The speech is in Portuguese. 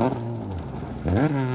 Uh-huh.